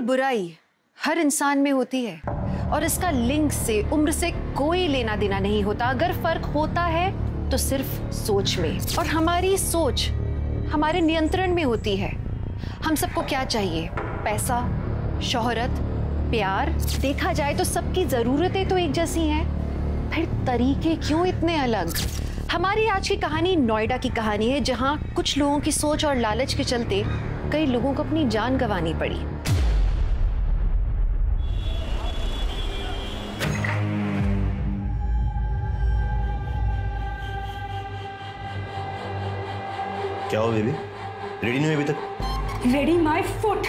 और बुराई हर इंसान में होती है। और इसका लिंग से, उम्र से कोई लेना देना नहीं होता। अगर फ़र्क होता है तो सिर्फ़ सोच में। और हमारी सोच हमारे नियंत्रण में होती है। हम सबको क्या चाहिए? पैसा, शोहरत, प्यार? देखा जाए तो सबकी जरूरतें तो एक जैसी हैं। फिर तरीके क्यों इतने अलग? हमारी आज की कहानी नोएडा की कहानी है, जहाँ कुछ लोगों की सोच और लालच के चलते कई लोगों को अपनी जान गंवानी पड़ी। क्या हो बेबी? रेडी नहीं हुई अभी तक? रेडी माई फुट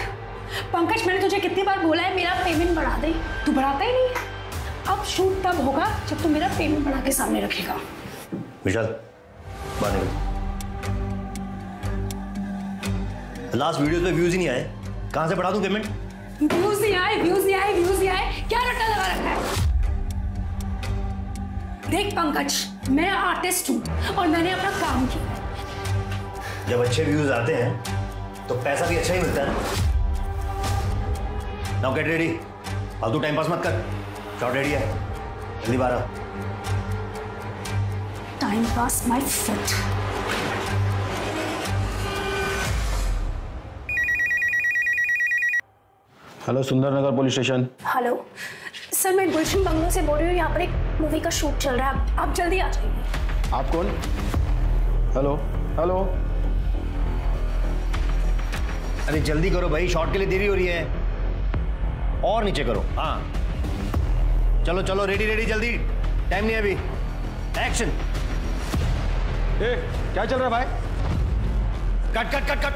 पंकज मैंने तुझे कितनी बार बोला है मेरा पेमेंट बढ़ा दे। तू बढ़ाता ही नहीं। अब शूट तब होगा जब तू मेरा पेमेंट बढ़ा के सामने रखेगा। विशाल बाहर निकल। लास्ट वीडियो पे व्यूज़ ही नहीं आए। कहाँ से बढ़ा दूँ पेमेंट व्यूज़ नहीं आए व्यूज़ नहीं आए व्यूज़ नहीं आए। क्या रट्टा लगा रखा है? देख पंकज मैं आर्टिस्ट हूँ और मैंने अपना काम किया। जब अच्छे व्यूज़ आते हैं तो पैसा भी अच्छा ही मिलता है। नाउ गेट रेडी फालतू टाइम पास मत कर। शॉर्ट रेडी है। जल्दी बाहर आ time pass my foot hello Sundarnagar police station hello sir मैं गुलशन बंगलो से बोल रही हूँ यहाँ पर एक मूवी का शूट चल रहा है। आप, आप जल्दी आ जाइए। आप कौन? हेलो हेलो अरे जल्दी करो भाई शॉर्ट के लिए देरी हो रही है। और नीचे करो। हाँ। चलो चलो रेडी रेडी जल्दी। टाइम नहीं है अभी। एक्शन ए क्या चल रहा है भाई? कट कट कट कट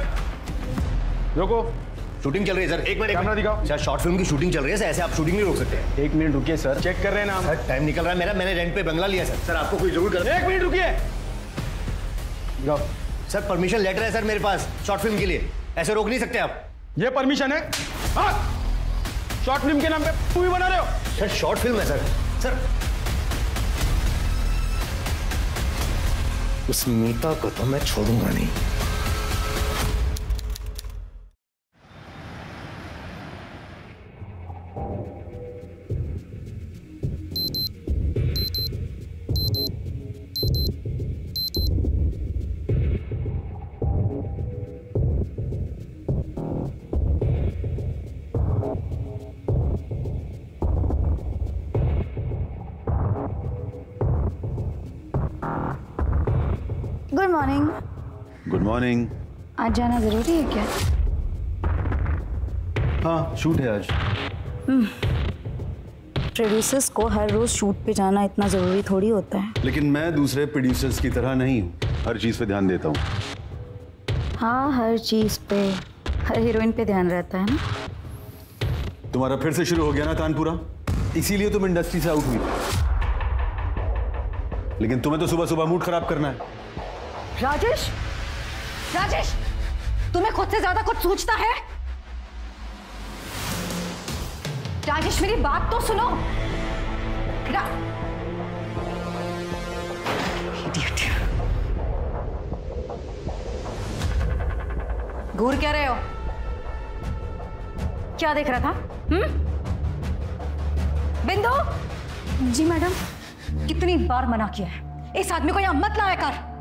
रोको। शूटिंग चल रही है सर एक मिनट कैमरा दिखाओ। सर शॉर्ट फ़िल्म की शूटिंग चल रही है सर ऐसे आप शूटिंग नहीं रोक सकते। एक मिनट रुकिए सर चेक कर रहे हैं ना सर टाइम निकल रहा है। मेरा मैंने रेंट पे बंगला लिया सर सर आपको कोई ज़रूर कर एक मिनट रुकिए। सर परमिशन लेटर है सर मेरे पास शॉर्ट फ़िल्म के लिए। ऐसे रोक नहीं सकते आप। ये परमिशन है। हाँ। शॉर्ट फ़िल्म के नाम पे मूवी बना रहे हो। सर शॉर्ट फ़िल्म है सर। सर। उस मीता को तो मैं छोड़ूँगा नहीं। मॉर्निंग आज जाना ज़रूरी है क्या? हाँ शूट है आज। प्रोड्यूसर्स को हर रोज शूट पे जाना इतना ज़रूरी थोड़ी होता है। लेकिन मैं दूसरे प्रोड्यूसर्स की तरह नहीं हूँ। हर चीज़ पे ध्यान देता हूँ। हाँ हर चीज़ पे हर हीरोइन पे ध्यान रहता है ना? तुम्हारा फिर से शुरू हो गया ना तानपुरा? इसीलिए तुम इंडस्ट्री से आउट हुई। लेकिन तुम्हें तो सुबह सुबह मूड खराब करना है। राजेश! राजेश तुम्हें खुद से ज़्यादा कुछ सोचता है? राजेश मेरी बात तो सुनो। रा... घूर क्या रहे हो? क्या देख रहा था? हम्म? बिंदु? जी मैडम। कितनी बार मना किया है। इस आदमी को यहाँ मत लाया कर।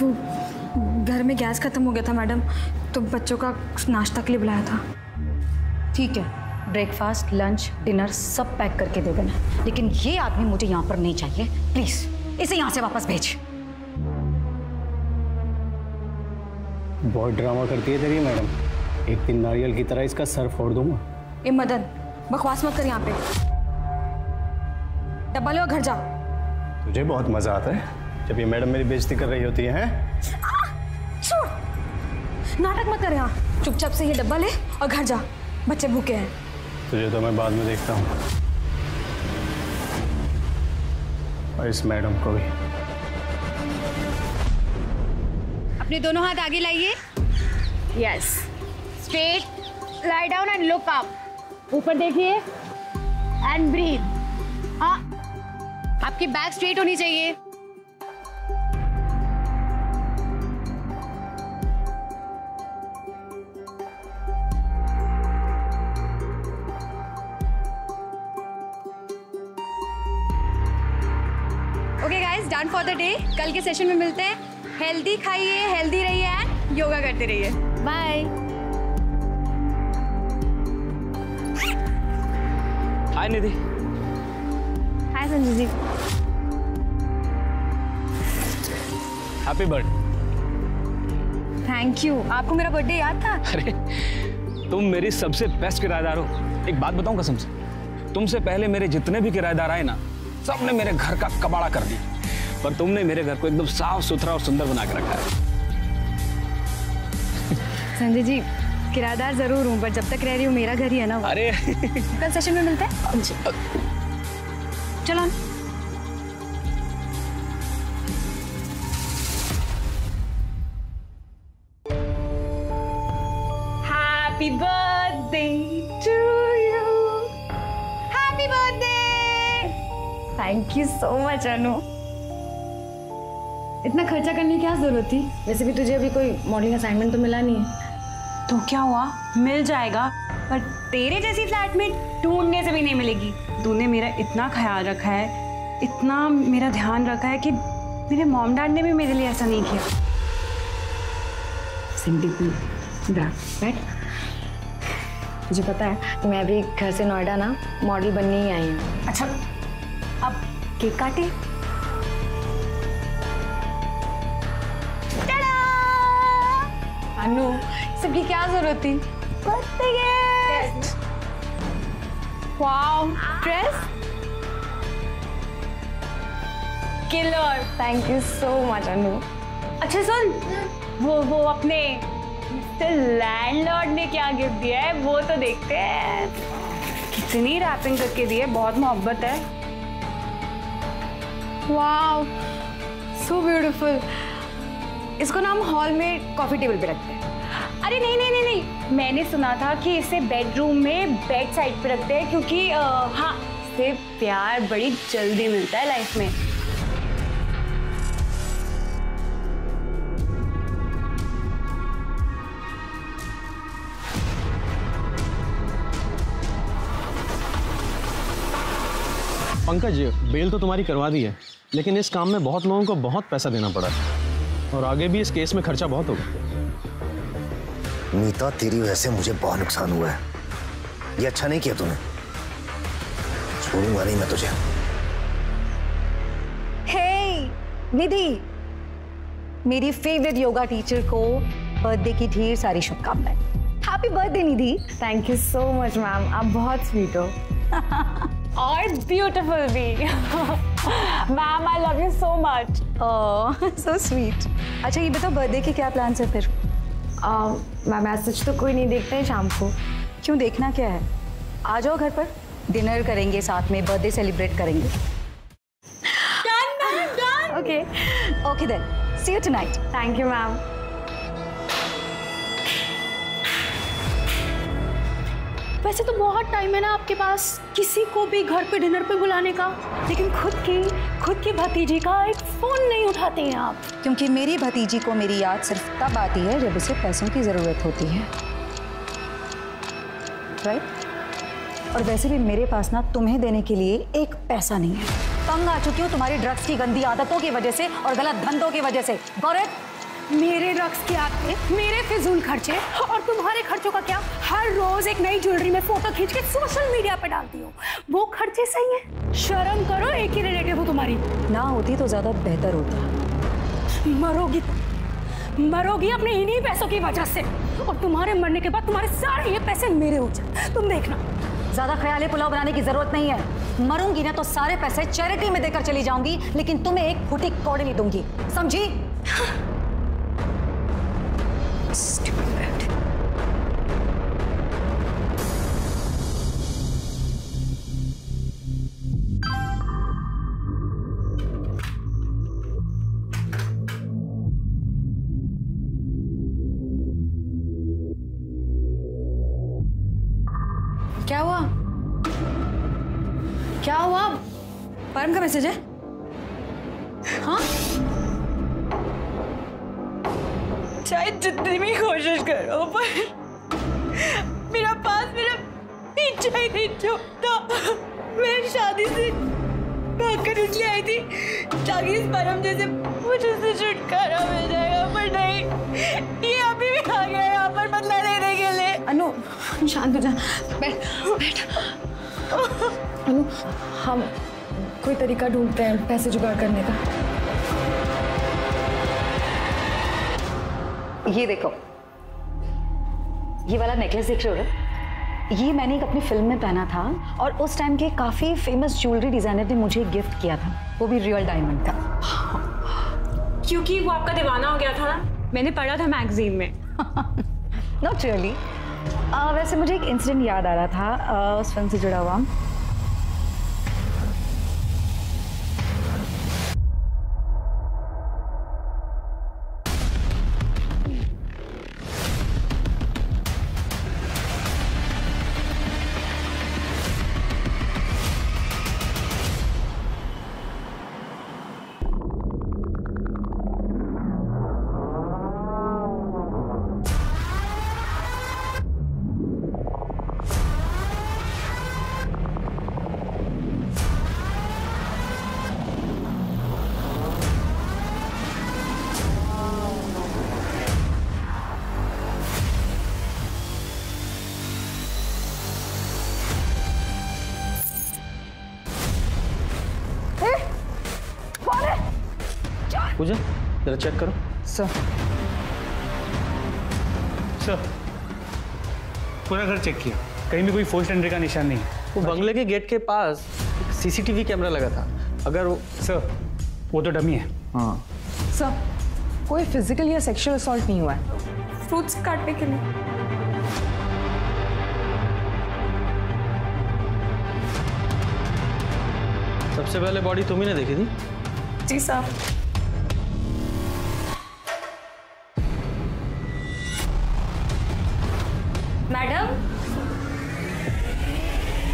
वो घर में गैस खत्म हो गया था मैडम तो बच्चों का नाश्ता के लिए बुलाया था। ठीक है ब्रेकफास्ट लंच डिनर सब पैक करके दे देना। लेकिन ये आदमी मुझे यहाँ पर नहीं चाहिए। प्लीज़ इसे यहाँ से वापस भेज। बहुत ड्रामा करती है तेरी मैडम। एक दिन नारियल की तरह इसका सर फोड़ दूँगा। ए मदन बकवास मत कर यहाँ पे। डब्बा लो घर जा तुझे बहुत मज़ा आता है। जब ये मैडम मेरी बेइज्जती कर रही होती है। नाटक मत कर यहाँ। चुपचाप से ये डब्बा ले और घर जा। बच्चे भूखे हैं। तुझे तो मैं बाद में देखता हूँ। और इस मैडम को भी। अपने दोनों हाथ आगे लाइए। Yes straight lie down and look up ऊपर देखिए। एंड ब्रीथ हाँ। आपकी बैक स्ट्रेट होनी चाहिए। डन फॉर द डे कल के सेशन में मिलते हैं। हेल्दी खाइए हेल्दी रहिए एंड योगा करते रहिए। Bye hi Nidhi hi Sanjay ji happy birthday thank you आपको मेरा बर्थडे याद था? अरे तुम मेरी सबसे बेस्ट किराएदार हो। एक बात बताऊँ कसम से? तुमसे पहले मेरे जितने भी किराएदार आए ना सबने मेरे घर का कबाड़ा कर दिया। पर तुमने मेरे घर को एकदम साफ़ सुथरा और सुंदर बना के रखा है। संजय जी किराएदार ज़रूर हूँ पर जब तक रह रही हूँ मेरा घर ही है ना अरे। कल सेशन में मिलते हैं? चलो happy birthday to you happy birthday thank you so much Anu इतना खर्चा करने की क्या ज़रूरत थी? वैसे भी तुझे अभी कोई मॉडलिंग असाइनमेंट तो मिला नहीं है। तो क्या हुआ? मिल जाएगा पर तेरे जैसी फ्लैटमेट ढूँढने से भी नहीं मिलेगी। तूने मेरा इतना ख्याल रखा है इतना मेरा ध्यान रखा है कि मेरे मॉम डैड ने भी मेरे लिए ऐसा नहीं किया। बैठ मुझे पता है मैं अभी घर से नोएडा ना मॉडल बनने ही आई हूँ। अच्छा अब केक काटे। अनु सबकी क्या ज़रूरत थी? Wow dress killer thank you so much Anu अच्छा सुन। वो वो अपने लैंडलॉर्ड ने क्या गिफ्ट दिया है वो तो देखते हैं। कितनी रैपिंग करके दी है बहुत मोहब्बत है। वाओ सो ब्यूटीफुल इसको ना हम हॉल में कॉफ़ी टेबल पे रखते हैं। अरे नहीं नहीं नहीं नहीं। मैंने सुना था कि इसे बेडरूम में बेड साइड पे रखते हैं क्योंकि हाँ इससे प्यार बड़ी जल्दी मिलता है लाइफ में। पंकज बेल तो तुम्हारी करवा दी है, लेकिन इस काम में बहुत लोगों को बहुत पैसा देना पड़ा। है और आगे भी इस केस में खर्चा बहुत होगा। नीता तेरी वजह से मुझे बहुत नुकसान हुआ है। ये अच्छा नहीं किया तूने। छोड़ूँगा नहीं मैं तुझे। हे निधि। मेरी फेवरेट योगा टीचर को बर्थडे की ढेर सारी शुभकामनाएँ। Happy birthday Nidhi. Thank you so much ma'am आप बहुत स्वीट हो। और ब्यूटीफुल भी। Ma'am I love you so much so sweet अच्छा ये बताओ बर्थडे के क्या प्लान्स है फिर? मैम मैसेज तो कोई नहीं देखते हैं शाम को। क्यों देखना क्या है? आ जाओ घर पर। डिनर करेंगे साथ में बर्थडे सेलिब्रेट करेंगे। Okay okay then see you tonight thank you ma'am वैसे तो बहुत टाइम है ना आपके पास किसी को भी घर पे डिनर पे बुलाने का। लेकिन खुद की खुद की भतीजी का एक फ़ोन नहीं उठाते हैं आप। क्योंकि मेरी भतीजी को मेरी याद सिर्फ़ तब आती है जब उसे पैसों की ज़रूरत होती है। राइट और वैसे भी मेरे पास ना तुम्हें देने के लिए एक पैसा नहीं है। तंग आ चुकी हूँ तुम्हारी ड्रग्स की गंदी आदतों की वजह से और गलत धंधों की वजह से। गौरव मेरे रक्स की आदतें मेरे फिजूल खर्चे और तुम्हारे खर्चों का क्या? हर रोज एक नई ज्वेलरी में फ़ोटो खींच के सोशल मीडिया पे डालती हो। वो खर्चे सही है? शर्म करो एक ही रिलेटिव हो तुम्हारी। ना होती तो ज़्यादा बेहतर होता। मरोगी। मरोगी अपने इन्हीं पैसों की वजह से। और तुम्हारे मरने के बाद तुम्हारे सारे ये पैसे मेरे हो जाए तुम देखना। ज़्यादा ख्याल पुलाव बनाने की ज़रूरत नहीं है। मरूँगी ना तो सारे पैसे चैरिटी में देकर चली जाऊँगी लेकिन तुम्हें एक फुटी कौड़ी नहीं दूँगी। समझी? Stupid. ये देखो। ये वाला नेकलेस देख रहे हो ना? ये मैंने एक अपनी फ़िल्म में पहना था और उस टाइम के काफ़ी फ़ेमस ज्वेलरी डिज़ाइनर ने मुझे गिफ्ट किया था। वो भी रियल डायमंड का क्योंकि वो आपका दीवाना हो गया था ना? मैंने पढ़ा था मैगजीन में। Not really really. uh, वैसे मुझे एक इंसिडेंट याद आ रहा था uh, उस फ़िल्म से जुड़ा हुआ। चेक करो। सर। सर पूरा घर चेक किया। कहीं भी कोई फोर्स एंट्री का निशान नहीं है। वो बंगले के गेट के पास एक सीसीटीवी कैमरा लगा था। अगर वो सर वो तो डमी है। हाँ। सर कोई फ़िज़िकल या सेक्सुअल असॉल्ट नहीं हुआ है। फ्रूट्स काटने के लिए। सबसे पहले बॉडी तुम ही ने देखी थी? जी साहब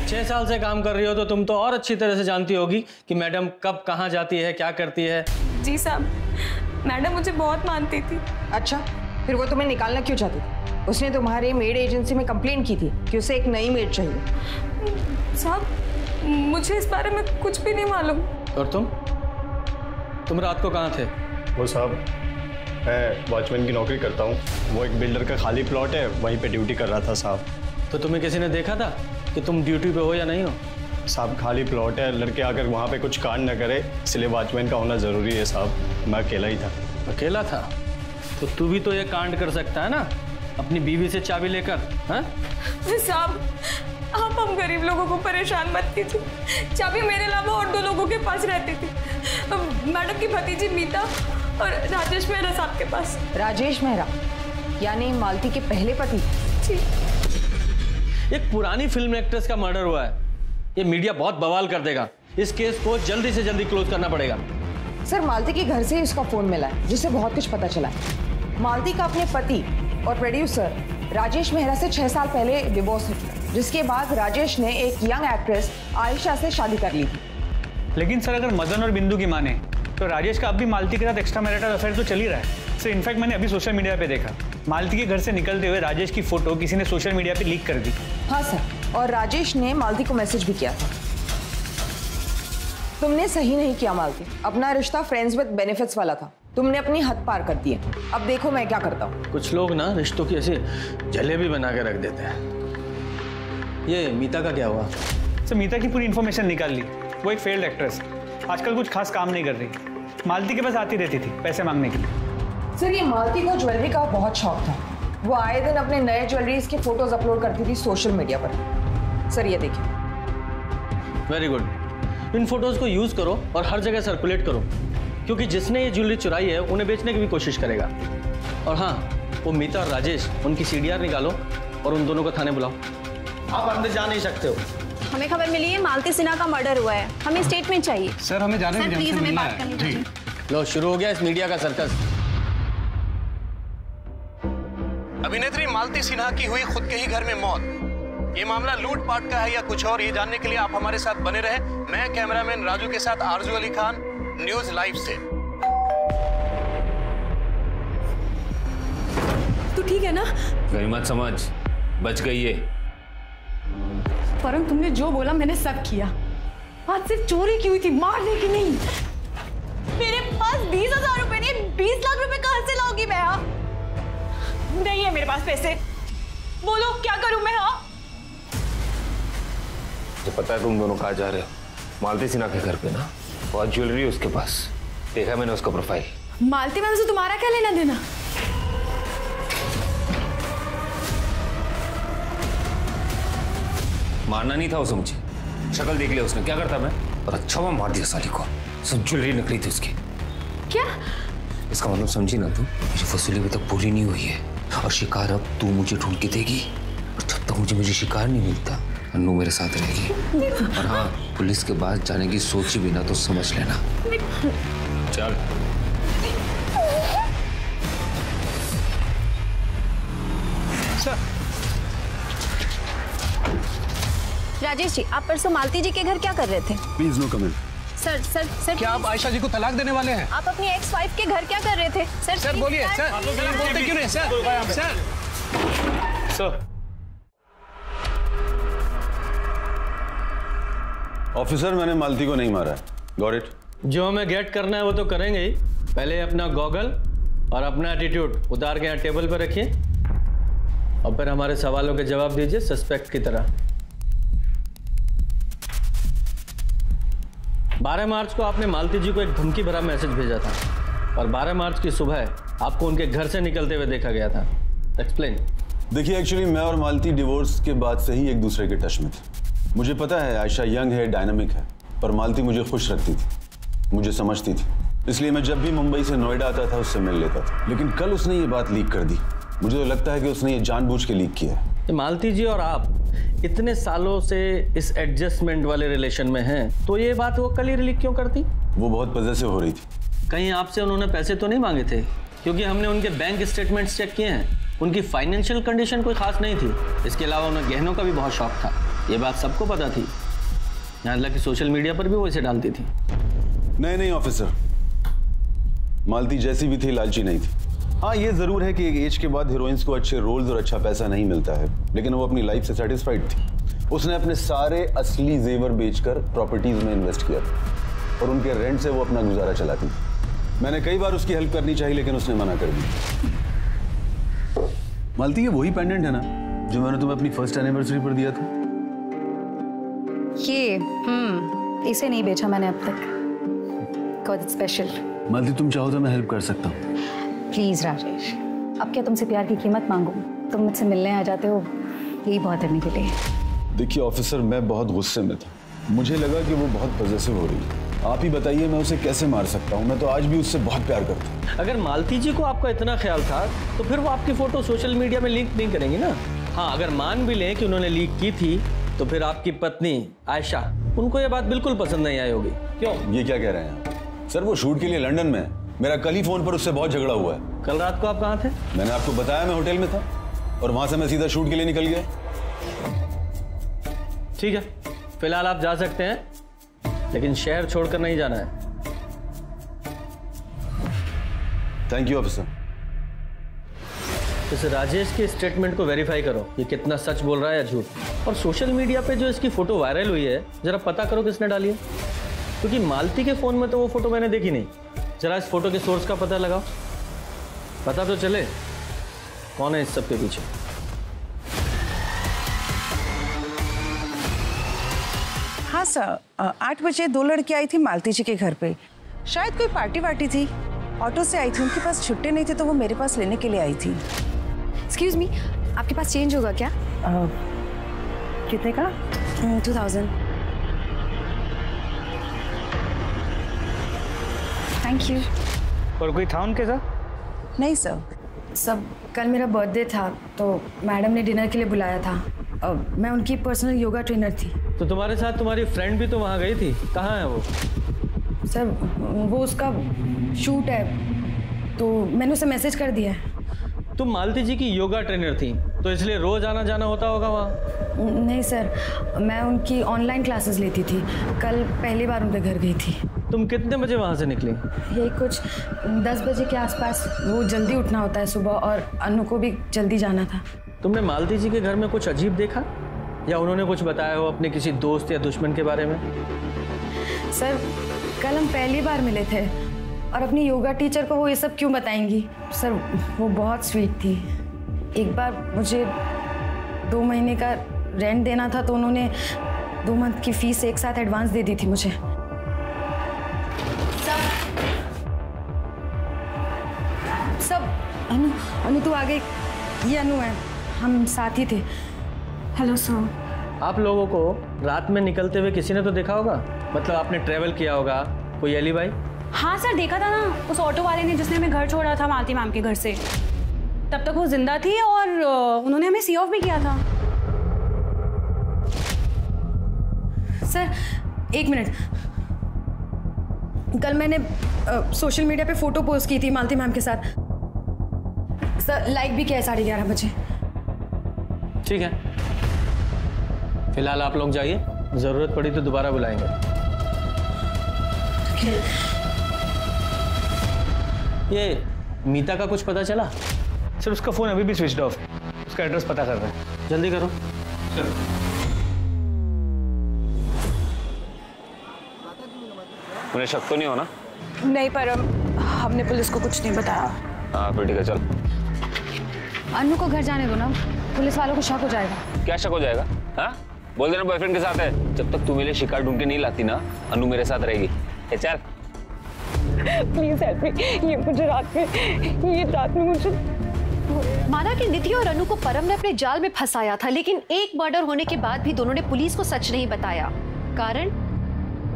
छह साल से काम कर रही हो तो तुम तो और अच्छी तरह से जानती होगी कि मैडम कब कहाँ जाती है क्या करती है। जी साहब मैडम मुझे बहुत मानती थी। अच्छा फिर वो तुम्हें निकालना क्यों चाहती थी? उसने तुम्हारे मेड एजेंसी में कंप्लेन की थी कि उसे एक नई मेड चाहिए। साहब मुझे इस बारे में कुछ भी नहीं मालूम। और तुम? तुम रात को कहाँ थे? वो साहब मैं वॉचमैन की नौकरी करता हूँ। वो एक बिल्डर का खाली प्लॉट है वहीं पे ड्यूटी कर रहा था साहब। तो तुम्हें किसी ने देखा था? कि तुम ड्यूटी पे हो या नहीं हो? साहब खाली प्लॉट है। लड़के आकर वहाँ पे कुछ कांड न करे। इसलिए वॉचमैन का होना ज़रूरी है साहब। मैं अकेला ही था। अकेला था? तो तू भी तो ये कांड कर सकता है ना? अपनी बीवी से चाबी लेकर हाँ? साहब आप हम गरीब लोगों को परेशान मत कीजिए। चाबी मेरे अलावा और दो लोगों के पास रहती थी। मैडम की भतीजी मीता और राजेश मेहरा साहब के पास। राजेश मेहरा यानी मालती के पहले पति? जी। एक पुरानी फ़िल्म एक्ट्रेस का मर्डर हुआ है। ये मीडिया बहुत बवाल कर देगा। इस केस को जल्दी से जल्दी क्लोज करना पड़ेगा। सर मालती के घर से ही उसका फ़ोन मिला है जिससे बहुत कुछ पता चला है। मालती का अपने पति और प्रोड्यूसर राजेश मेहरा से छह साल पहले डिवोर्स हो चुका जिसके बाद राजेश ने एक यंग एक्ट्रेस आयशा से शादी कर ली थी। लेकिन सर अगर मदन और बिंदु की माने तो राजेश का अब भी मालती के साथ एक्स्ट्रा मैरिटल अफेयर तो चल ही रहा है। सर इनफैक्ट मैंने अभी सोशल मीडिया पे देखा। मालती के घर से निकलते हुए राजेश की फ़ोटो किसी ने सोशल मीडिया पे लीक कर दी। हाँ सर और राजेश ने मालती को मैसेज भी किया था। तुमने सही नहीं किया मालती. अपना रिश्ता फ्रेंड्स विद बेनिफिट्स वाला था। तुमने अपनी हद पार कर दी है। अब देखो मैं क्या करता हूँ। कुछ लोग ना रिश्तों की ऐसे जलेबी बना के रख देते हैं। ये मीता का क्या हुआ? सर मीता की पूरी इन्फॉर्मेशन निकाल ली। वो एक फेल्ड एक्ट्रेस आजकल कुछ खास काम नहीं कर रही। मालती के पास आती रहती थी पैसे मांगने के लिए। सर ये मालती को ज्वेलरी का बहुत शौक था। वो आए दिन अपने नए ज्वेलरीज के फ़ोटोज़ अपलोड करती थी सोशल मीडिया पर। सर ये देखिए। वेरी गुड इन फ़ोटोज़ को यूज़ करो और हर जगह सर्कुलेट करो क्योंकि जिसने ये ज्वेलरी चुराई है उन्हें बेचने की भी कोशिश करेगा। और हाँ वो मीता और राजेश उनकी सीडीआर निकालो और उन दोनों को थाने बुलाओ। आप अंदर जा नहीं सकते हो। हमें खबर मिली है मालती सिन्हा का मर्डर हुआ है। हमें स्टेटमेंट चाहिए। सर हमें जाने सर प्लीज़ हमें बात करनी लो शुरू हो गया इस मीडिया का सर्कस अभिनेत्री मालती सिन्हा की हुई खुद के ही घर में मौत। ये मामला लूटपाट का है या कुछ और ये जानने के लिए आप हमारे साथ बने रहे। मैं कैमरामैन राजू के साथ आरज़ू अली खान न्यूज़ लाइव से। तो ठीक है ना? गई मत समझ बच गई है परम तुमने जो बोला मैंने सब किया। आज सिर्फ़ चोरी की हुई थी मारने की नहीं। मेरे पास बीस हज़ार रुपए नहीं बीस लाख रुपए कहाँ से लाऊँगी मैं हाँ? नहीं है मेरे पास पैसे। बोलो क्या करूँ मैं हाँ? मुझे पता है तुम दोनों कहाँ जा रहे हो? मालती सिन्हा के घर पे ना? बहुत ज्वेलरी उसके पास। देखा मैंने उसका प्रोफ़ाइल मालती मैम से तुम्हारा क्या लेना देना? मारना नहीं था उसे मुझे। शक्ल देख लिया उसने। क्या करता मैं? और अच्छा मैं मार दिया साली को। सब ज्वेलरी निकली थी उसकी। क्या? इसका मतलब समझी ना तू मेरी वसूली अभी तक पूरी नहीं हुई है। और शिकार अब तू मुझे ढूंढ के देगी। और जब तक मुझे मुझे शिकार नहीं मिलता अन्नू मेरे साथ रहेगी। और हाँ पुलिस के पास जाने की सोची भी ना तो समझ लेना। चल। राजेश जी आप परसों मालती जी के घर क्या कर रहे थे? Please no comment sir sir sir क्या आप आयशा जी को तलाक देने वाले हैं? आप अपनी एक्स वाइफ के घर क्या कर रहे थे? सर सर बोलिए सर सर बोलते क्यों नहीं? Sir sir. सर। ऑफिसर मैंने मालती को नहीं मारा है। गॉट इट जो हमें गेट करना है वो तो करेंगे ही। पहले अपना गॉगल और अपना एटीट्यूड उतार के यहाँ टेबल पर रखिए। और फिर हमारे सवालों के जवाब दीजिए सस्पेक्ट की तरह। 12 मार्च को आपने मालती जी को एक धमकी भरा मैसेज भेजा था। और 12 मार्च की सुबह आपको उनके घर से निकलते हुए देखा गया था। एक्सप्लेन देखिए एक्चुअली मैं और मालती डिवोर्स के बाद से ही एक दूसरे के टच में थे। मुझे पता है, आयशा यंग है डायनामिक है, पर मालती मुझे खुश रखती थी, मुझे समझती थी। इसलिए मैं जब भी मुंबई से नोएडा आता था, उससे मिल लेता था। लेकिन कल उसने ये बात लीक कर दी। मुझे तो लगता है कि उसने ये जानबूझ के लीक किया है। मालती जी और आप इतने सालों से इस एडजस्टमेंट वाले रिलेशन में हैं तो ये बात वो कल ही लीक क्यों करती? वो बहुत पजेसिव हो रही थी। कहीं आपसे उन्होंने पैसे तो नहीं मांगे थे? क्योंकि हमने उनके बैंक स्टेटमेंट्स चेक किए हैं। उनकी फाइनेंशियल कंडीशन कोई खास नहीं थी। इसके अलावा उन्हें गहनों का भी बहुत शौक था। ये बात सबको पता थी। यहाँ कि सोशल मीडिया पर भी वो इसे डालती थी। नहीं नहीं ऑफिसर मालती जैसी भी थी लालची नहीं थी। हाँ ये ज़रूर है कि एक एज के बाद हीरोइंस को अच्छे रोल्स और अच्छा पैसा नहीं मिलता है लेकिन वो अपनी लाइफ से सेटिस्फाइड थी। उसने अपने सारे असली जेवर बेचकर प्रॉपर्टीज़ में इन्वेस्ट किया था और उनके रेंट से वो अपना गुजारा चलाती थी। मैंने कई बार उसकी हेल्प करनी चाहिए लेकिन उसने मना कर दी मालती ये वही पेंडेंट है ना जो मैंने तुम्हें अपनी फ़र्स्ट एनिवर्सरी पर दिया था? ये हम्म इसे नहीं बेचा मैंने अब तक। स्पेशल मालती तुम चाहो तो मैं हेल्प कर सकता हूँ। प्लीज़ राजेश अब क्या तुमसे प्यार की कीमत मांगू? तुम मुझसे मिलने आ जाते हो यही बहुत है मेरे लिए। देखिए ऑफिसर मैं बहुत गुस्से में था। मुझे लगा कि वो बहुत पॉजिटिव हो रही है। आप ही बताइए मैं उसे कैसे मार सकता हूँ? मैं तो आज भी उससे बहुत प्यार करता हूँ। अगर मालती जी को आपका इतना ख्याल था तो फिर वो आपकी फ़ोटो सोशल मीडिया में लीक नहीं करेंगी ना? हाँ अगर मान भी लें कि उन्होंने लीक की थी तो फिर आपकी पत्नी आयशा उनको ये बात बिल्कुल पसंद नहीं आई होगी। क्यों? ये क्या कह रहे हैं आप? सर वो शूट के लिए लंदन में है। मेरा कल ही फ़ोन पर उससे बहुत झगड़ा हुआ है। कल रात को आप कहाँ थे? मैंने आपको बताया मैं होटल में था और वहाँ से मैं सीधा शूट के लिए निकल गया। ठीक है फ़िलहाल आप जा सकते हैं लेकिन शहर छोड़कर नहीं जाना है। थैंक यू ऑफिसर इस राजेश के स्टेटमेंट को वेरीफाई करो ये कितना सच बोल रहा है या झूठ? और सोशल मीडिया पे जो इसकी फ़ोटो वायरल हुई है जरा पता करो किसने डाली है? क्योंकि मालती के फ़ोन में तो वो फ़ोटो मैंने देखी नहीं। जरा इस फ़ोटो के सोर्स का पता लगाओ। पता तो चले। कौन है इस सब के पीछे? हाँ सर आठ बजे दो लड़की आई थी मालती जी के घर पे। शायद कोई पार्टी वार्टी थी। ऑटो से आई थी उनके पास छुट्टे नहीं थे तो वो मेरे पास लेने के लिए आई थी। एक्सक्यूज मी आपके पास चेंज होगा क्या? कितने का? टू थाउज़ेंड थैंक यू और कोई था उनके साथ? नहीं सर सब कल मेरा बर्थडे था तो मैडम ने डिनर के लिए बुलाया था। अब मैं उनकी पर्सनल योगा ट्रेनर थी। तो तुम्हारे साथ तुम्हारी फ्रेंड भी तो वहाँ गई थी? कहाँ है वो? सर वो उसका शूट है। तो मैंने उसे मैसेज कर दिया है। तुम मालती जी की योगा ट्रेनर थी तो इसलिए रोज आना जाना होता होगा वहाँ? नहीं सर मैं उनकी ऑनलाइन क्लासेस लेती थी। कल पहली बार उनके घर गई थी। तुम कितने बजे वहाँ से निकली? यही कुछ दस बजे के आसपास। वो जल्दी उठना होता है सुबह और अनु को भी जल्दी जाना था। तुमने मालती जी के घर में कुछ अजीब देखा? या उन्होंने कुछ बताया हो अपने किसी दोस्त या दुश्मन के बारे में? सर कल हम पहली बार मिले थे और अपनी योगा टीचर को वो ये सब क्यों बताएँगी? सर वो बहुत स्वीट थी। एक बार मुझे दो महीने का रेंट देना था तो उन्होंने दो मंथ की फ़ीस एक साथ एडवांस दे दी थी मुझे। अनु अनु तू आगे ये अनु है। हम साथ ही थे। हेलो सो आप लोगों को रात में निकलते हुए किसी ने तो देखा होगा? मतलब आपने ट्रेवल किया होगा। कोई अली भाई? हाँ सर देखा था ना। उस ऑटो वाले ने जिसने हमें घर छोड़ा था मालती मैम के घर से। तब तक वो ज़िंदा थी और उन्होंने हमें सी ऑफ़ भी किया था। सर एक मिनट कल मैंने अ, सोशल मीडिया पे फ़ोटो पोस्ट की थी मालती मैम के साथ। सर लाइक भी किया है साढ़े ग्यारह बजे? ठीक है। फ़िलहाल आप लोग जाइए। ज़रूरत पड़ी तो दोबारा बुलाएँगे। ये मीता का कुछ पता चला? सर उसका फ़ोन अभी भी स्विच ऑफ़ उसका एड्रेस पता कर रहे हैं। जल्दी करो। उन्हें शक तो नहीं हो ना नहीं पर हमने पुलिस को कुछ नहीं बताया। हाँ फिर ठीक है चल। अनु को घर जाने दो ना पुलिस वालों को शक हो जाएगा। क्या शक हो जाएगा? हाँ? बोल देना बॉयफ्रेंड के साथ है। जब तक तू मेरे शिकार ढूंढ के नहीं लाती ना अनु मेरे साथ रहेगी। ए, चल। प्लीज़ हेल्प मी ये मुझे रात में ये रात में मुझे माना कि निधि और अनु को परम ने अपने जाल में फंसाया था लेकिन एक मर्डर होने के बाद भी दोनों ने पुलिस को सच नहीं बताया। कारण?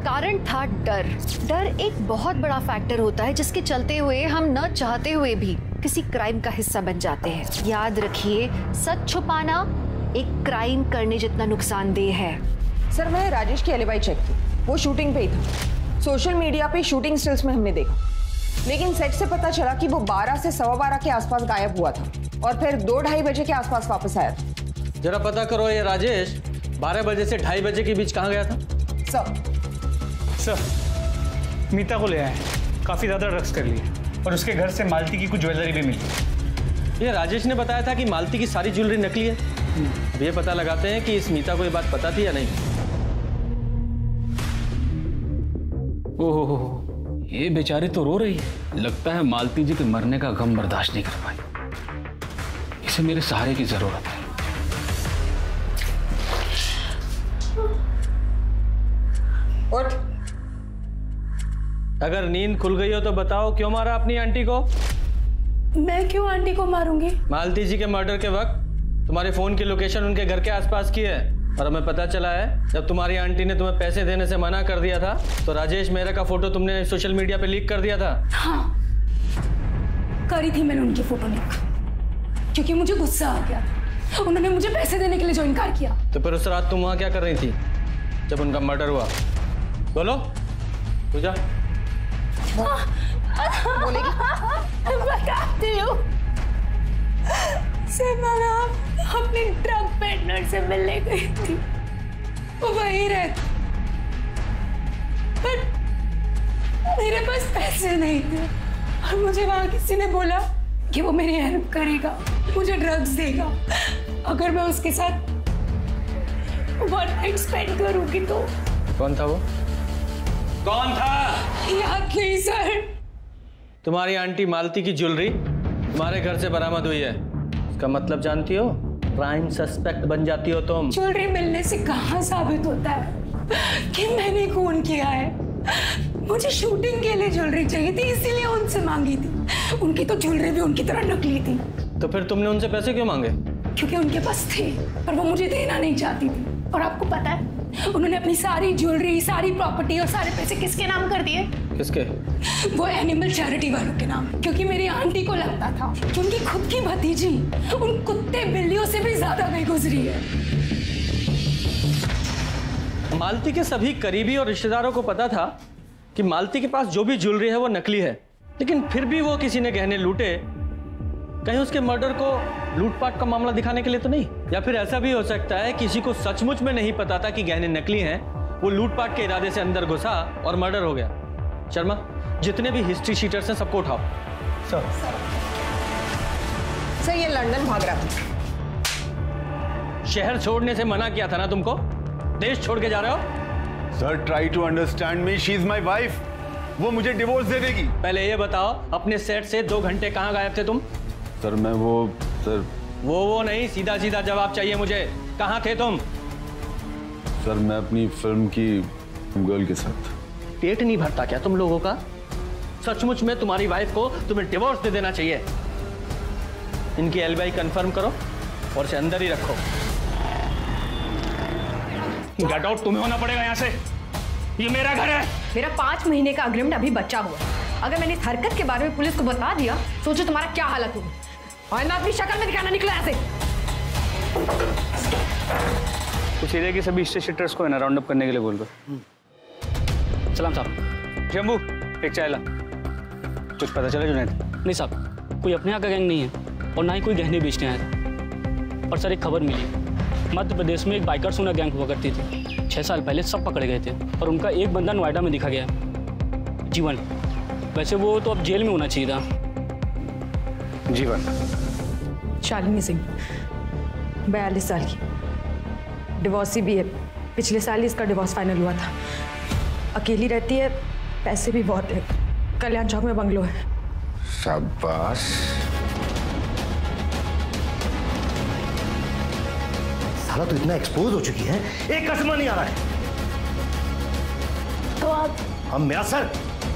कारण था डर। डर एक बहुत बड़ा फैक्टर होता है जिसके चलते हुए हम न चाहते हुए भी। किसी क्राइम का हिस्सा बन जाते हैं। याद रखिए सच छुपाना एक क्राइम करने जितना नुकसानदेह है। सर मैंने राजेश की एलिबाई चेक की। वो शूटिंग पे ही था। सोशल मीडिया पे शूटिंग स्टिल्स में हमने देखा। लेकिन सेट से पता चला कि वो 12 से सवा बारह के आसपास गायब हुआ था और फिर दो ढाई बजे के आसपास वापस आया था। जरा पता करो ये राजेश 12 बजे से ढाई बजे के बीच कहाँ गया था? सर। सर मीता को ले आए काफ़ी ज़्यादा ड्रग्स कर लिए और उसके घर से मालती की कुछ ज्वेलरी भी मिली। ये राजेश ने बताया था कि मालती की सारी ज्वेलरी नकली है। अब ये पता लगाते हैं कि इस मीता को ये बात पता थी या नहीं। ओहो हो हो, ये बेचारी तो रो रही है। लगता है मालती जी के मरने का गम बर्दाश्त नहीं कर पाई। इसे मेरे सहारे की ज़रूरत है। अगर नींद खुल गई हो तो बताओ क्यों मारा अपनी आंटी को? मैं क्यों आंटी को मारूँगी? मालती जी के मर्डर के वक्त तुम्हारे फ़ोन की लोकेशन उनके घर के आसपास की है। और हमें पता चला है जब तुम्हारी आंटी ने तुम्हें पैसे देने से मना कर दिया था तो राजेश मेहरा का फ़ोटो तुमने सोशल मीडिया पे लीक कर दिया था। हाँ। करी थी मैंने उनकी फ़ोटो लिख क्योंकि मुझे गुस्सा आ गया था। उन्होंने मुझे पैसे देने के लिए जो इनकार किया। तो फिर उस रात तुम वहाँ क्या कर रही थी जब उनका मर्डर हुआ? बोलो। पूजा। बताती हूँ अपनी ड्रग पार्टनर से मिलने गई थी वो वही रहती पर मेरे पास पैसे नहीं थे और मुझे वहाँ किसी ने बोला कि वो मेरी हेल्प करेगा मुझे ड्रग्स देगा अगर मैं उसके साथ वन नाइट स्पेंड करूँगी तो कौन था वो? कौन था? याद नहीं सर। तुम्हारी आंटी मालती की ज्वेलरी तुम्हारे घर से बरामद हुई है। इसका मतलब जानती हो? क्राइम सस्पेक्ट बन जाती हो तुम। ज्वेलरी मिलने से कहाँ साबित होता है? कि मैंने खून किया है। मुझे शूटिंग के लिए ज्वेलरी चाहिए थी इसीलिए उनसे मांगी थी। उनकी तो ज्वेलरी भी उनकी तरह नकली थी। तो फिर तुमने उनसे पैसे क्यों मांगे? क्योंकि उनके पास थे पर वो मुझे देना नहीं चाहती थी। और आपको पता है उन्होंने अपनी सारी ज्वेलरी सारी प्रॉपर्टी और सारे पैसे किसके नाम कर दिए? किसके? वो एनिमल चैरिटी वालों के नाम। क्योंकि मेरी आंटी को लगता था कि उनकी खुद की भतीजी उन कुत्ते बिल्लियों से भी ज़्यादा बेगुजरी है। मालती के सभी करीबी और रिश्तेदारों को पता था कि मालती के पास जो भी ज्वेलरी है वो नकली है। लेकिन फिर भी वो किसी ने गहने लूटे कहीं उसके मर्डर को लूटपाट का मामला दिखाने के लिए तो नहीं? या फिर ऐसा भी हो सकता है किसी को सचमुच में नहीं पता था कि गहने नकली हैं वो लूटपाट के इरादे से अंदर घुसा और मर्डर हो गया। शर्मा जितने भी हिस्ट्री शीटर्स हैं सबको उठाओ। सर। सर ये लंदन भाग रहा था। शहर छोड़ने से मना किया था ना तुमको? देश छोड़ के जा रहे हो? Sir try to understand me she is my wife वो मुझे डिवोर्स दे देगी। पहले ये बताओ अपने सेट से दो घंटे कहाँ गायब थे तुम? सर मैं वो सर। वो वो नहीं सीधा सीधा जवाब चाहिए मुझे। कहाँ थे तुम? सर मैं अपनी फ़िल्म की गर्ल के साथ। पेट नहीं भरता क्या तुम लोगों का? सचमुच में तुम्हारी वाइफ को तुम्हें डिवोर्स दे देना चाहिए। इनकी एलबाई कंफर्म करो और इसे अंदर ही रखो। गेट आउट तुम्हें होना पड़ेगा यहाँ से। ये मेरा घर है। मेरा पाँच महीने का अग्रिमेंट अभी बचा हुआ। अगर मैंने इस हरकत के बारे में पुलिस को बता दिया सोचो तुम्हारा क्या हालत होगी। और मैं अपनी शक्ल में दिखाना निकला ऐसे। कुछ एरिया के सभी स्टेट को है ना राउंड अप करने के लिए बोल कर सलाम साहब। जम्बू एक चाय ला। कुछ पता चला जुनैद नहीं साहब कोई अपने यहाँ का गैंग नहीं है और ना ही कोई गहने बेचने आया था और सर एक खबर मिली। मध्य प्रदेश में एक बाइकर सोना गैंग हुआ करती थी। छः साल पहले सब पकड़े गए थे और उनका एक बंदा नोएडा में दिखा गया। जीवन। वैसे वो तो अब जेल में होना चाहिए था। जीवन। शालिनी सिंह। बयालीस साल की। डिवोर्सी भी है। पिछले साल ही इसका डिवोर्स फाइनल हुआ था। अकेली रहती है पैसे भी बहुत है। कल्याण चौक में बंगलो है। शाबाश। साला तो इतना एक्सपोज हो चुकी है। एक कसमा नहीं आ रहा है। तो आप हम मेरा सर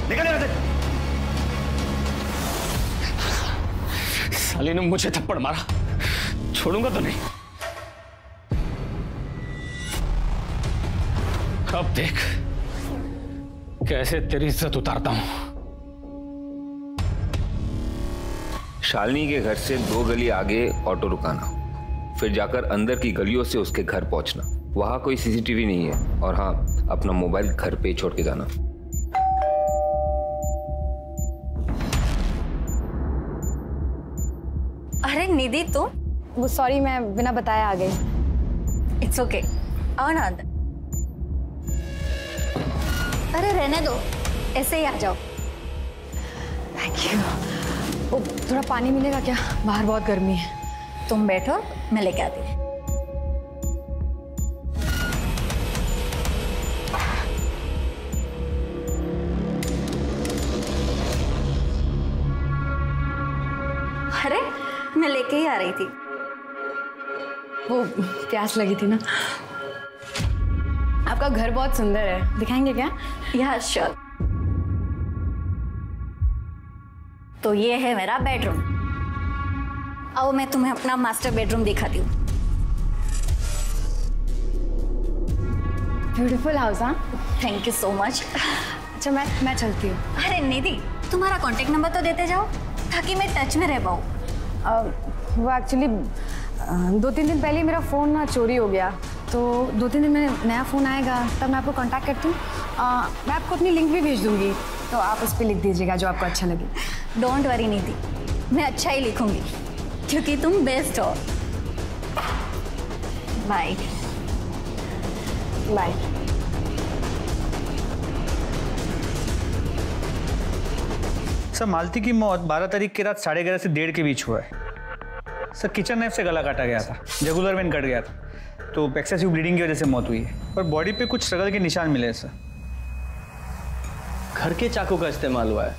निकल यहाँ साले ने मुझे थप्पड़ मारा। छोड़ूँगा तो नहीं। अब देख, कैसे तेरी इज़्ज़त उतारता हूँ। शालिनी के घर से दो गली आगे ऑटो रुकाना, फिर जाकर अंदर की गलियों से उसके घर पहुँचना। वहाँ कोई सीसीटीवी नहीं है और हाँ अपना मोबाइल घर पे छोड़ के जाना। अरे निधि तुम वो सॉरी मैं बिना बताए आ गई। इट्स ओके आओ ना अरे रहने दो। ऐसे ही आ जाओ। थैंक यू वो थोड़ा पानी मिलेगा क्या? बाहर बहुत गर्मी है। तुम बैठो मैं लेके आती हूँ। अरे मैं लेके ही आ रही थी। वो प्यास लगी थी ना। आपका घर बहुत सुंदर है। दिखाएँगे क्या? या श्योर तो ये है मेरा बेडरूम आओ मैं तुम्हें अपना मास्टर बेडरूम दिखाती हूँ। ब्यूटीफुल हाउस हाँ? थैंक यू सो मच अच्छा मैं मैं चलती हूँ। अरे निधि तुम्हारा कॉन्टेक्ट नंबर तो देते जाओ ताकि मैं टच में रह पाऊँ। वो एक्चुअली दो तीन दिन पहले मेरा फ़ोन ना चोरी हो गया। तो दो तीन दिन में नया फ़ोन आएगा तब मैं आपको कांटेक्ट करती हूँ। मैं आपको अपनी लिंक भी भेज दूँगी। तो आप उस पर लिख दीजिएगा जो आपको अच्छा लगे। डोंट वरी निधि मैं अच्छा ही लिखूँगी क्योंकि तुम बेस्ट हो। बाय बाय सर मालती की मौत 12 तारीख की रात साढ़े ग्यारह से डेढ़ के बीच हुआ है। सर किचन नाइफ से गला काटा गया था। जगुलर वेन कट गया था। तो एक्सेसिव ब्लीडिंग की वजह से मौत हुई है। और बॉडी पे कुछ स्ट्रगल के निशान मिले हैं सर घर के चाकू का इस्तेमाल हुआ है।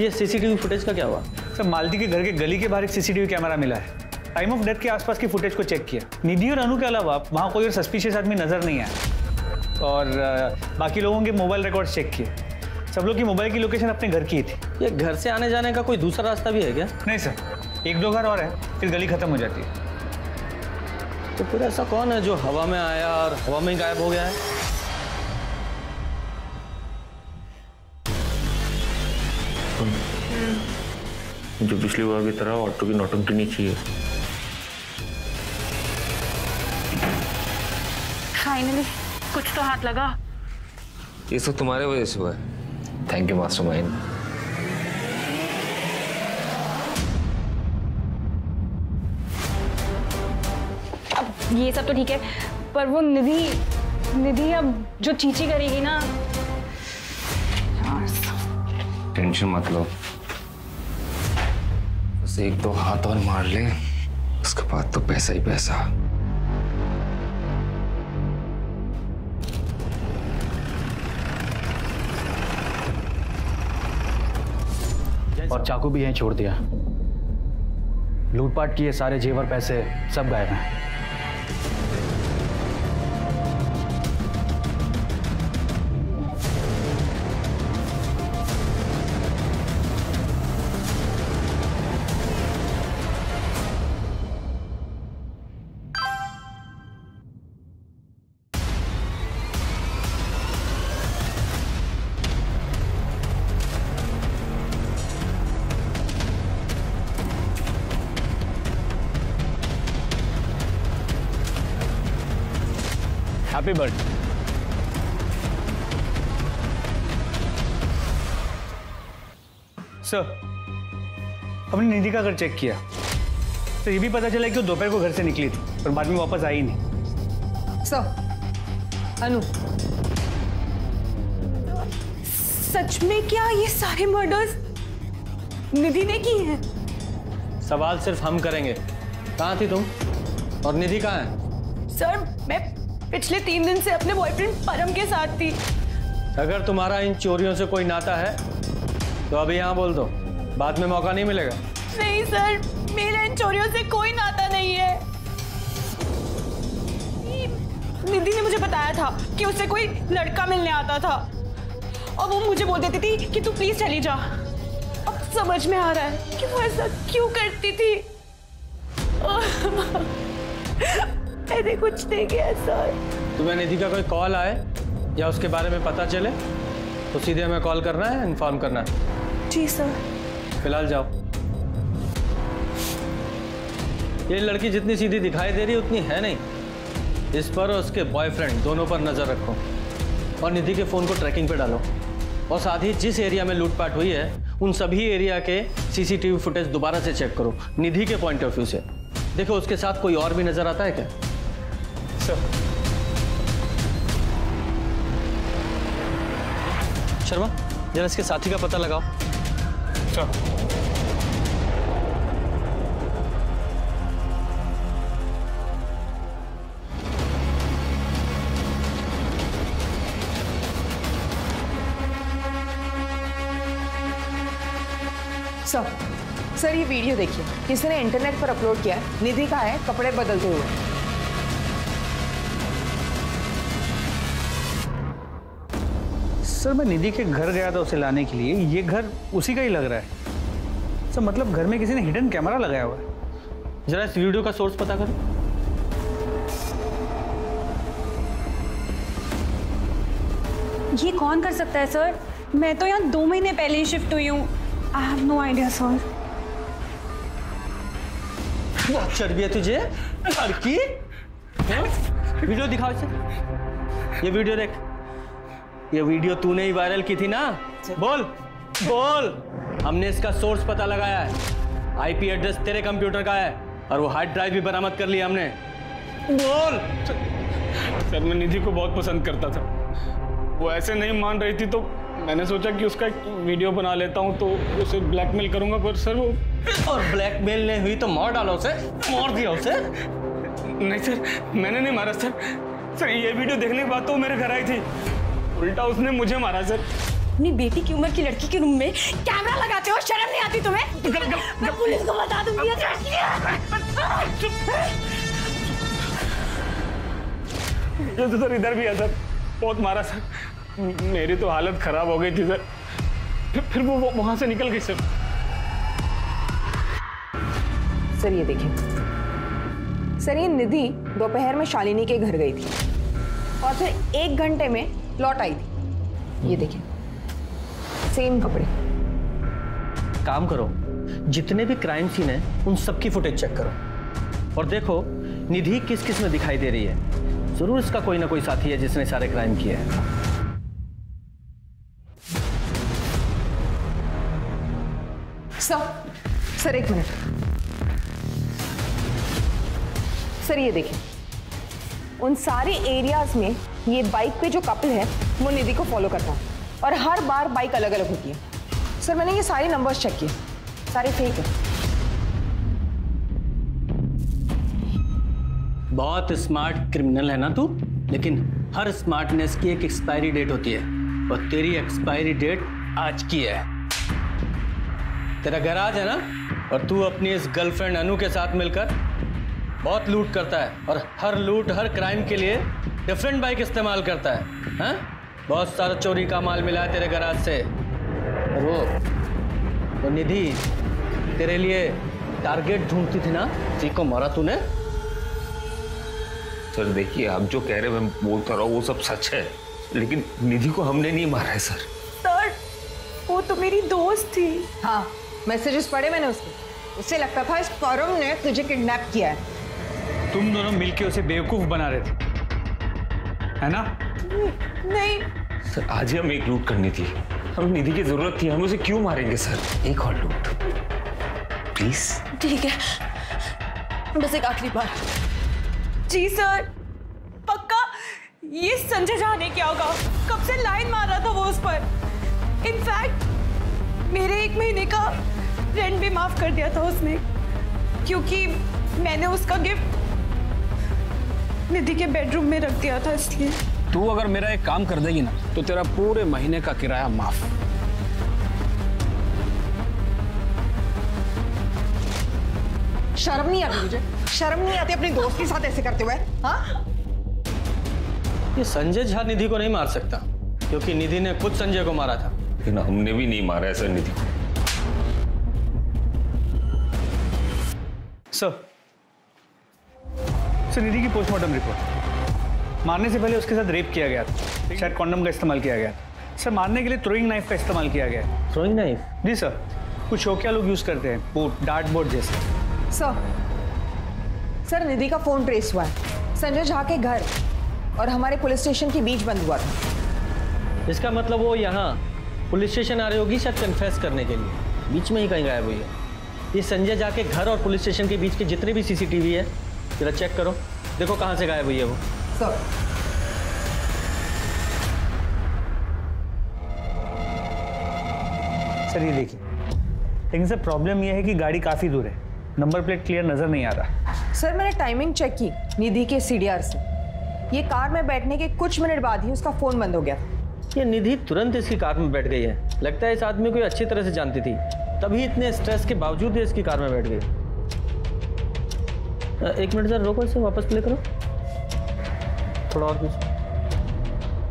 ये सीसीटीवी फुटेज का क्या हुआ? सर मालती के घर के गली के बाहर एक सीसीटीवी कैमरा मिला है। टाइम ऑफ़ डेथ के आसपास की फुटेज को चेक किया। निधि और अनु के अलावा वहाँ कोई और सस्पिशियस आदमी नज़र नहीं आया। और बाकी लोगों के मोबाइल रिकॉर्ड चेक किए। सब लोग की मोबाइल की लोकेशन अपने घर की ही थी। ये घर से आने जाने का कोई दूसरा रास्ता भी है क्या? नहीं सर एक दो घर और है फिर गली खत्म हो जाती है। तो फिर ऐसा कौन है जो हवा में आया और हवा में ही गायब हो गया है? जो पिछली बार की तरह ऑटो की नौटंकी नहीं चाहिए फाइनली कुछ तो हाथ लगा। ये सब तुम्हारे वजह से हुआ है। थैंक यू मास्टर माइंड अब ये सब तो ठीक है पर वो निधि निधि अब जो चीची करेगी ना। टेंशन मत लो। बस एक दो हाथ और मार ले। उसके बाद तो पैसा ही पैसा। और चाकू भी यहीं छोड़ दिया। लूटपाट किए सारे जेवर पैसे सब गायब हैं। हैप्पी बर्थडे सर हमने निधि का घर चेक किया तो ये भी पता चला कि वो दोपहर को घर से निकली थी और बाद में वापस आई नहीं। सर अनु सच में क्या ये सारे मर्डर्स निधि ने की हैं? सवाल सिर्फ़ हम करेंगे। कहाँ थी तुम? और निधि कहाँ है? सर मैं पिछले तीन दिन से अपने बॉयफ्रेंड परम के साथ थी। अगर तुम्हारा इन चोरियों से कोई नाता है तो अभी यहाँ बोल दो। बाद में मौका नहीं मिलेगा। नहीं सर मेरा इन चोरियों से कोई नाता नहीं है। निधि ने मुझे बताया था कि उसे कोई लड़का मिलने आता था। और वो मुझे बोल देती थी कि तू प्लीज़ चली जा। अब समझ में आ रहा है कि वो ऐसा क्यों करती थी। मैंने कुछ नहीं किया सर। तुम्हें निधि का कोई कॉल आए या उसके बारे में पता चले तो सीधे हमें कॉल करना है इन्फॉर्म करना है। जी सर। फ़िलहाल जाओ। ये लड़की जितनी सीधी दिखाई दे रही उतनी है नहीं। इस पर और उसके बॉयफ्रेंड दोनों पर नज़र रखो और निधि के फ़ोन को ट्रैकिंग पे डालो। और साथ ही जिस एरिया में लूटपाट हुई है उन सभी एरिया के सीसीटीवी फुटेज दोबारा से चेक करो निधि के पॉइंट ऑफ़ व्यू से। देखो उसके साथ कोई और भी नज़र आता है क्या? सर शर्मा जरा इसके साथी का पता लगाओ। सर सर सर ये वीडियो देखिए। किसी ने इंटरनेट पर अपलोड किया है। निधि का है कपड़े बदलते हुए। सर मैं निधि के घर गया था उसे लाने के लिए ये घर उसी का ही लग रहा है। सर मतलब घर में किसी ने हिडन कैमरा लगाया हुआ है? जरा इस वीडियो का सोर्स पता करो। ये कौन कर सकता है सर मैं तो यहाँ दो महीने पहले ही शिफ्ट हुई हूँ। I have no idea sir चढ़ तुझे? लड़की? वीडियो दिखाओ इसे। ये वीडियो देख। ये वीडियो तूने ही वायरल की थी ना? बोल बोल। हमने इसका सोर्स पता लगाया है। आईपी एड्रेस तेरे कंप्यूटर का है और वो हार्ड ड्राइव भी बरामद कर लिया हमने। बोल। सर मैं निधि को बहुत पसंद करता था। वो ऐसे नहीं मान रही थी तो मैंने सोचा कि उसका एक वीडियो बना लेता हूँ तो उसे ब्लैकमेल करूँगा पर सर वो और ब्लैकमेल नहीं हुई तो मार डालो उसे? मार दिया उसे? नहीं सर मैंने नहीं मारा सर। सर ये वीडियो देखने के बाद तो मेरे घर आई थी। उल्टा उसने मुझे मारा सर। अपनी बेटी की उम्र की लड़की के रूम में कैमरा लगाते हो शर्म नहीं आती तुम्हें? मैं पुलिस को बता दूँगी ये तो सर इधर भी है सर। बहुत मारा सर। मेरी तो हालत खराब हो गई थी सर। फिर, फिर वो वहाँ से निकल गई सर। सर ये देखिए। सर ये निधि दोपहर में शालिनी के घर गई थी। और फिर एक घंटे में लौट आई थी। ये देखिए सेम कपड़े। काम करो। जितने भी क्राइम सीन है उन सबकी फुटेज चेक करो। और देखो निधि किस किसमें दिखाई दे रही है। ज़रूर इसका कोई ना कोई साथी है जिसने सारे क्राइम किए हैं। सर सर एक मिनट सर ये देखिए उन सारे एरियाज़ में ये बाइक पे जो कपल है, वो निधि को फॉलो करता है। और हर बार बाइक अलग अलग होती है। सर मैंने ये सारे नंबर्स चेक किए। सारे फेक है। बहुत स्मार्ट क्रिमिनल है ना तू? लेकिन हर स्मार्टनेस की एक एक्सपायरी डेट होती है। और तेरी एक्सपायरी डेट आज की है। तेरा गैराज है ना? और तू अपनी इस गर्लफ्रेंड अनु के साथ मिलकर बहुत लूट करता है। और हर लूट हर क्राइम के लिए डिफरेंट बाइक इस्तेमाल करता है हैं? बहुत सारा चोरी का माल मिला है तेरे गैराज से। और वो वो निधि तेरे लिए टारगेट ढूंढती थी ना? उसी को मारा तूने? सर देखिए आप जो कह रहे हैं मैं बोलता रहा हूँ वो सब सच है। लेकिन निधि को हमने नहीं मारा है सर। सर वो तो मेरी दोस्त थी। हाँ मैसेजेस पढ़े मैंने उसके। उसे लगता था इस फॉरम ने तुझे किडनैप किया है। तुम दोनों मिलके उसे बेवकूफ़ बना रहे थे। है ना? नहीं। सर आज ही हम एक लूट करनी थी। हमें निधि की ज़रूरत थी हम उसे क्यों मारेंगे सर? एक और लूट। प्लीज़ ठीक है। बस एक आखिरी बार। जी सर। पक्का? ये संजय झा ने क्या होगा। कब से लाइन मार रहा था वो उस पर? इनफैक्ट मेरे एक महीने का रेंट भी माफ़ कर दिया था उसने। क्योंकि मैंने उसका गिफ्ट निधि के बेडरूम में रख दिया था इसलिए। तू अगर मेरा एक काम कर देगी ना तो तेरा पूरे महीने का किराया माफ़। शर्म नहीं आती मुझे। शर्म नहीं आती अपने दोस्त के साथ ऐसे करते हुए। हाँ? ये संजय झा निधि को नहीं मार सकता क्योंकि निधि ने खुद संजय को मारा था। लेकिन हमने भी नहीं मारा है सर निधि को। सर निधि की पोस्टमार्टम रिपोर्ट मारने से पहले उसके साथ रेप किया गया था। शायद कॉन्डम का इस्तेमाल किया गया था। सर मारने के लिए थ्रोइंग नाइफ का इस्तेमाल किया गया है थ्रोइंग नाइफ जी सर कुछ शौकिया लोग यूज़ करते हैं वो डार्ट बोर्ड जैसे। सर सर निधि का फ़ोन ट्रेस हुआ है। संजय झा के घर और हमारे पुलिस स्टेशन के बीच बंद हुआ था। इसका मतलब वो यहाँ पुलिस स्टेशन आ रही होगी शायद कन्फेस करने के लिए। बीच में ही कहीं गायब हुई है। ये संजय झा के घर और पुलिस स्टेशन के बीच के जितने भी सीसीटीवी है जरा चेक करो। देखो कहाँ से गायब हुई है वो। सर। सर ये देखिए। लेकिन सर प्रॉब्लम ये है कि गाड़ी काफ़ी दूर है। नंबर प्लेट क्लियर नज़र नहीं आ रहा। सर मैंने टाइमिंग चेक की निधि के सीडीआर से। ये कार में बैठने के कुछ मिनट बाद ही उसका फ़ोन बंद हो गया। था ये निधि तुरंत इसकी कार में बैठ गई है। लगता है इस आदमी को अच्छी तरह से जानती थी। तभी इतने स्ट्रेस के बावजूद ये इसकी कार में बैठ गई। एक मिनट सर रोको इसे वापस प्ले करो। थोड़ा और पीछे।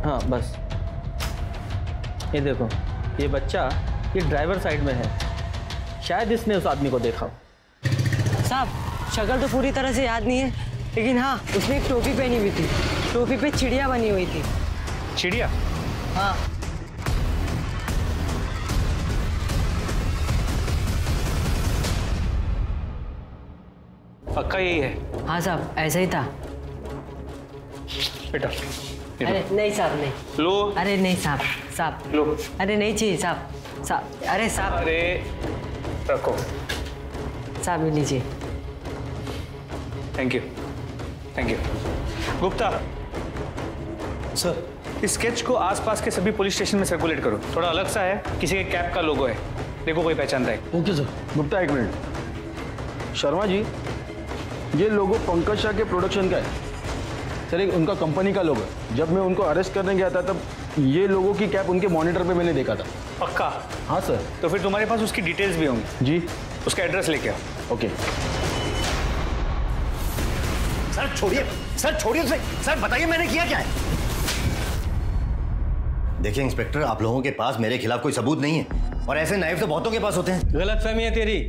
हाँ बस। ये देखो ये बच्चा ये ड्राइवर साइड में है। शायद इसने उस आदमी को देखा हो। साहब शक्ल तो पूरी तरह से याद नहीं है लेकिन हाँ उसने एक टोपी पहनी हुई थी। टोपी पे चिड़िया बनी हुई थी। चिड़िया? हाँ। पक्का यही है। हाँ साहब ऐसा ही था। बेटा अरे नहीं साहब नहीं। लो। अरे नहीं साहब साहब। लो। अरे नहीं चाहिए साहब। साहब अरे साहब। अरे रखो। साहब लीजिए। Thank you thank you Gupta sir. इस स्केच को आसपास के सभी पुलिस स्टेशन में सर्कुलेट करो। थोड़ा अलग सा है किसी के कैब का लोगो है। देखो कोई पहचानता है। ओके सर गुप्ता एक मिनट शर्मा जी ये लोगो पंकज शाह के प्रोडक्शन का है। सर एक उनका कंपनी का लोगो। है जब मैं उनको अरेस्ट करने गया था तब ये लोगों की कैप उनके मॉनिटर पे मैंने देखा था। पक्का? हाँ सर तो फिर तुम्हारे पास उसकी डिटेल्स भी होंगी? जी। उसका एड्रेस लेके आओ। ओके सर छोड़िए। सर छोड़िए उसे। सर बताइए मैंने किया क्या है? देखिए इंस्पेक्टर आप लोगों के पास मेरे खिलाफ कोई सबूत नहीं है। और ऐसे नाइफ तो बहुतों के पास होते हैं। गलत फहमी है तेरी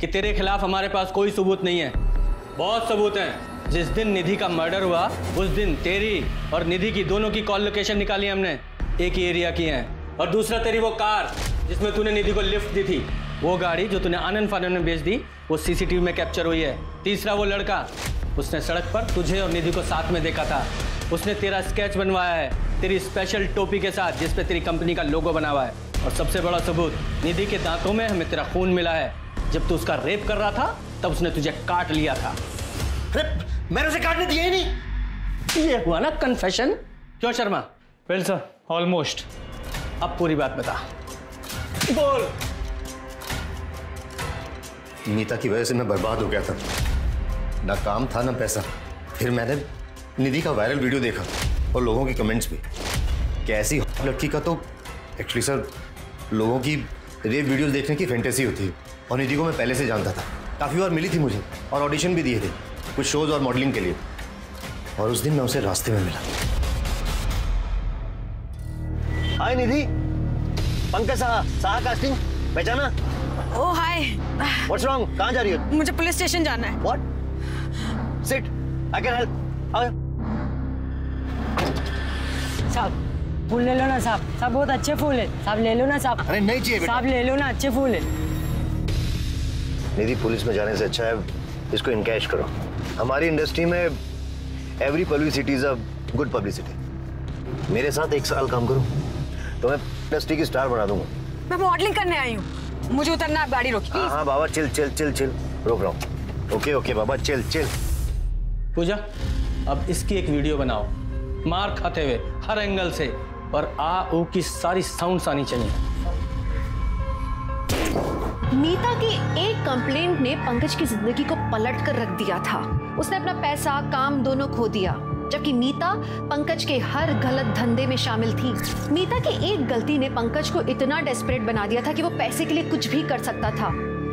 कि तेरे खिलाफ हमारे पास कोई सबूत नहीं है। बहुत सबूत हैं। जिस दिन निधि का मर्डर हुआ, उस दिन तेरी और निधि की दोनों की कॉल लोकेशन निकाली हमने। एक ही एरिया की है। और दूसरा तेरी वो कार, जिसमें तूने निधि को लिफ्ट दी थी। वो गाड़ी जो तूने आनंद फानंद में बेच दी, वो सीसीटीवी में कैप्चर हुई है। तीसरा वो लड़का, उसने सड़क पर तुझे और निधि को साथ में देखा था। उसने तेरा स्केच बनवाया है, तेरी स्पेशल टोपी के साथ, जिस पे तेरी कंपनी का लोगो बना हुआ है। और सबसे बड़ा सबूत, निधि के दांतों में हमें तेरा खून मिला है। जब तू उसका रेप कर रहा था तब उसने तुझे काट लिया था। अरे मैंने उसे काटने दिया ही नहीं। ये हुआ ना कन्फेशन क्यों शर्मा? वेल सर ऑलमोस्ट अब पूरी बात बता। बोल। नीता की वजह से मैं बर्बाद हो गया था। ना काम था ना पैसा। फिर मैंने निधि का वायरल वीडियो देखा और लोगों के कमेंट्स भी। कैसी लड़की का तो एक्चुअली सर लोगों की रेप वीडियोस देखने की फैंटेसी होती है। और निधि को मैं पहले से जानता था। काफ़ी बार मिली थी मुझे और ऑडिशन भी दिए थे कुछ शोज़ और मॉडलिंग के लिए। और उस दिन मैं उसे रास्ते में मिला। हाय निधि। पंकज साहा साहा कास्टिंग पहचाना? ओ हाय। व्हाट्स रॉन्ग कहाँ जा रही हो? मुझे पुलिस स्टेशन जाना है। What sit I can help आओ साहब फूल ले लो ना साहब। साहब बहुत अच्छे फूल है। साहब ले लो ना साहब। अरे नहीं चाहिए। साहब ले लो ना अच्छे फूल है। निधि पुलिस में जाने से अच्छा है इसको इनकैश करो। हमारी इंडस्ट्री में every publicity is a good publicity मेरे साथ एक साल काम करो तो मैं इंडस्ट्री की स्टार बना दूँगा। मैं मॉडलिंग करने आई हूँ। मुझे उतरना आप गाड़ी रोकी। हाँ हाँ बाबा चिल चिल चिल चिल रोक रहा हूँ। ओके ओके बाबा चिल चिल पूजा अब इसकी एक वीडियो बनाओ। मार खाते हुए हर एंगल से। और आ ऊ की सारी साउंड आनी चाहिए। मीता की एक कंप्लेंट ने पंकज की ज़िंदगी को पलट कर रख दिया था। उसने अपना पैसा, काम दोनों खो दिया, जबकि मीता पंकज के हर गलत धंधे में शामिल थी। मीता की एक गलती ने पंकज को इतना डेस्परेट बना दिया था कि वो पैसे के लिए कुछ भी कर सकता था।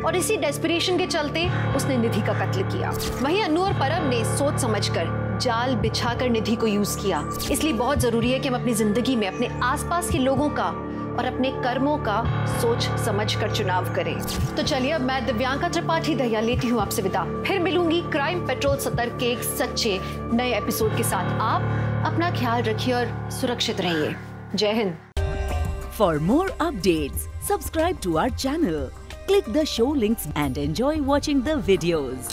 और इसी डेस्पिरेशन के चलते उसने निधि का कत्ल किया। वहीं अनु और परम ने सोच समझकर जाल बिछाकर निधि को यूज़ किया। इसलिए बहुत ज़रूरी है कि हम अपनी ज़िंदगी में अपने आसपास के लोगों का और अपने कर्मों का सोच समझ कर चुनाव करें। तो चलिए अब मैं दिव्यांका त्रिपाठी दहिया लेती हूँ आपसे विदा। फिर मिलूँगी क्राइम पेट्रोल सतर्क के एक सच्चे नए एपिसोड के साथ। आप अपना ख्याल रखिए और सुरक्षित रहिए। जय Hind. For more update subscribe to our channel the show links and enjoy watching the videos.